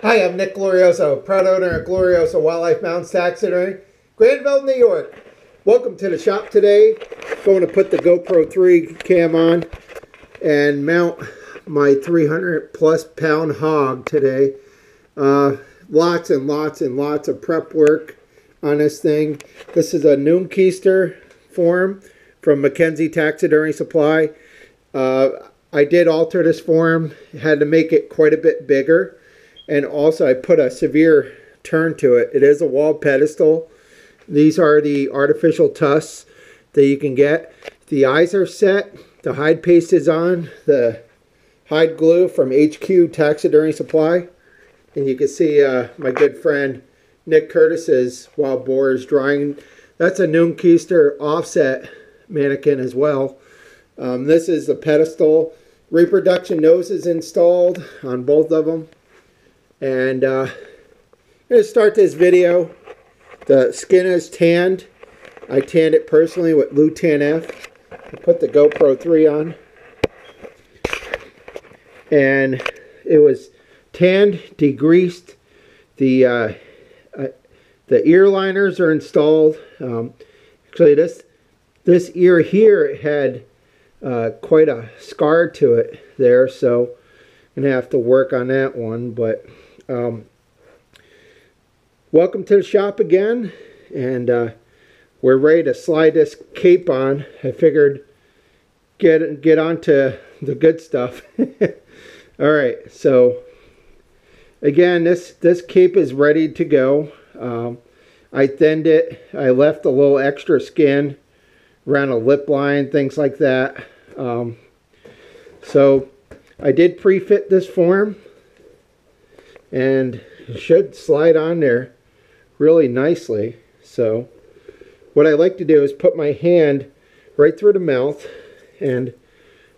Hi, I'm Nick Glorioso, proud owner of Glorioso Wildlife Mounts Taxidermy, Granville, New York. Welcome to the shop today. Going to put the GoPro 3 cam on and mount my 300 plus pound hog today. Uh, lots and lots and lots of prep work on this thing. This is a Noonkester form from McKenzie Taxidermy Supply. Uh, I did alter this form, had to make it quite a bit bigger and also I put a severe turn to it. It is a wall pedestal. These are the artificial tusks that you can get. The eyes are set. The hide paste is on. The hide glue from HQ Taxidermy Supply. And you can see uh, my good friend Nick Curtis's wild boar is drying. That's a Noonkester offset mannequin as well. Um, this is the pedestal. Reproduction nose is installed on both of them. And uh, I'm going to start this video. The skin is tanned. I tanned it personally with Lutan F. I put the GoPro 3 on. And it was tanned, degreased. The uh, uh, the ear liners are installed. Um, actually, this this ear here had uh, quite a scar to it there, so I'm gonna have to work on that one. But um, welcome to the shop again, and uh, we're ready to slide this cape on. I figured get get on to the good stuff. All right, so again, this this cape is ready to go. Um, I thinned it. I left a little extra skin around a lip line, things like that. Um, so I did pre-fit this form and should slide on there really nicely. So what I like to do is put my hand right through the mouth and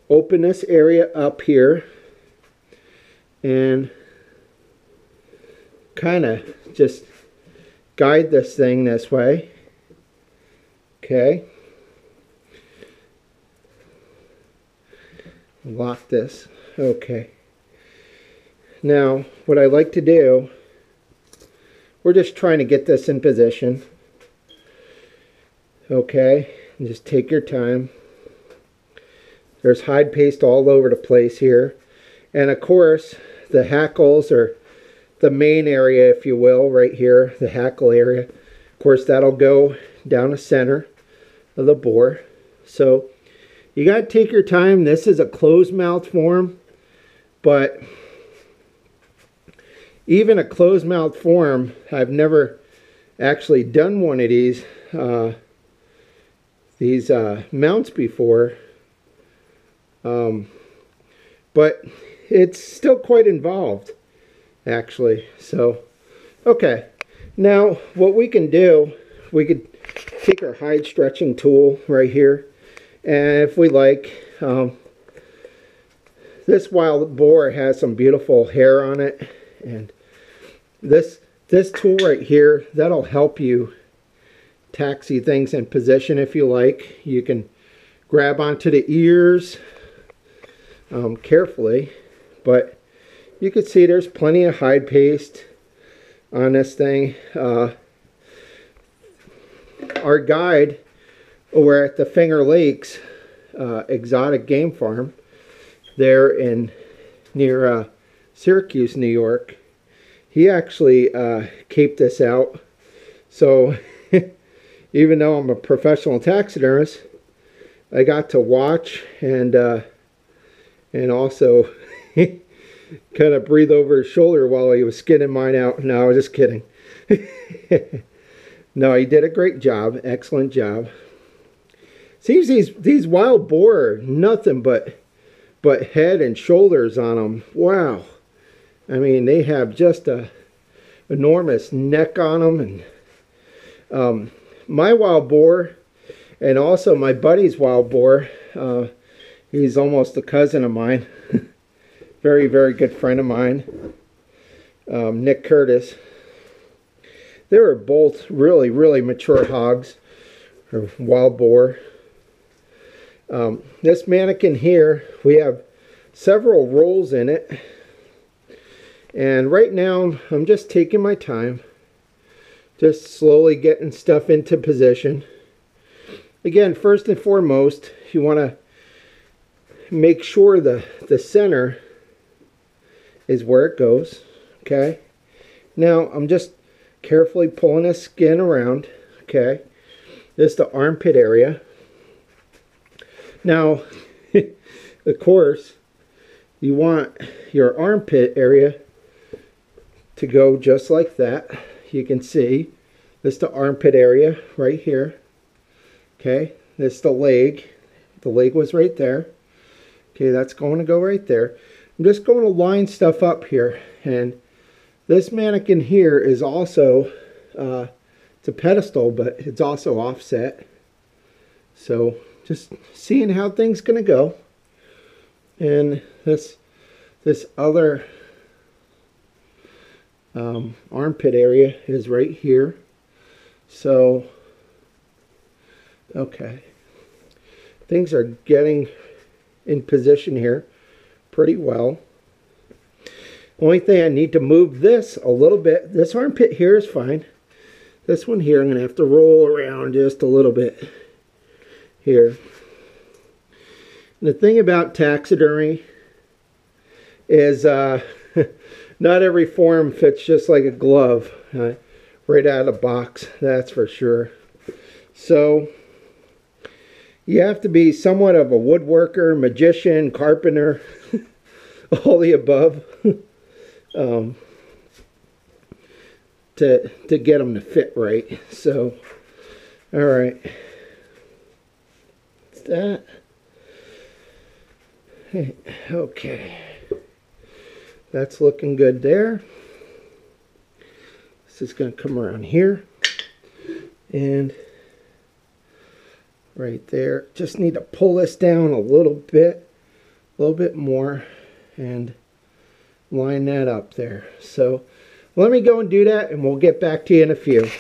open this area up here and kind of just guide this thing this way. Okay. Lock this. Okay. Now, what I like to do, we're just trying to get this in position. Okay, and just take your time. There's hide paste all over the place here. And of course, the hackles are the main area, if you will, right here, the hackle area. Of course, that'll go down the center of the boar. So you got to take your time. This is a closed mouth form, but even a closed mouth form, I've never actually done one of these uh, these uh, mounts before. Um, but it's still quite involved, actually. So, okay. Now, what we can do, we could take our hide stretching tool right here. And if we like, um, this wild boar has some beautiful hair on it. And this, this tool right here, that'll help you taxi things in position if you like. You can grab onto the ears um, carefully, but you can see there's plenty of hide paste on this thing. Uh, our guide over at the Finger Lakes uh, Exotic Game Farm there in near uh, Syracuse, New York, he actually uh, caped this out. So even though I'm a professional taxidermist, I got to watch and uh, and also kind of breathe over his shoulder while he was skinning mine out. No, I was just kidding. no, he did a great job. Excellent job. Seems these these wild boar nothing but but head and shoulders on them. Wow. I mean, they have just a enormous neck on them. And um, my wild boar, and also my buddy's wild boar, uh, he's almost a cousin of mine. very, very good friend of mine, um, Nick Curtis. They were both really, really mature hogs, or wild boar. Um, this mannequin here, we have several rolls in it And right now, I'm just taking my time, just slowly getting stuff into position. Again, first and foremost, you want to make sure the, the center is where it goes, okay? Now, I'm just carefully pulling the skin around, okay? This is the armpit area. Now, of course, you want your armpit area to go just like that. You can see this the armpit area right here. Okay, this the leg. The leg was right there. Okay, that's going to go right there. I'm just going to line stuff up here. And this mannequin here is also, uh, it's a pedestal, but it's also offset. So just seeing how things going to go. And this, this other um, armpit area is right here. So, okay. Things are getting in position here pretty well. Only thing I need to move this a little bit. This armpit here is fine. This one here I'm going to have to roll around just a little bit here. And the thing about taxidermy is uh, not every form fits just like a glove uh, right out of the box, that's for sure. So you have to be somewhat of a woodworker, magician, carpenter, all the above um, to, to get them to fit right. So, all right. That's that. Okay. That's looking good there. This is going to come around here. And right there. Just need to pull this down a little bit. A little bit more. And line that up there. So let me go and do that and we'll get back to you in a few.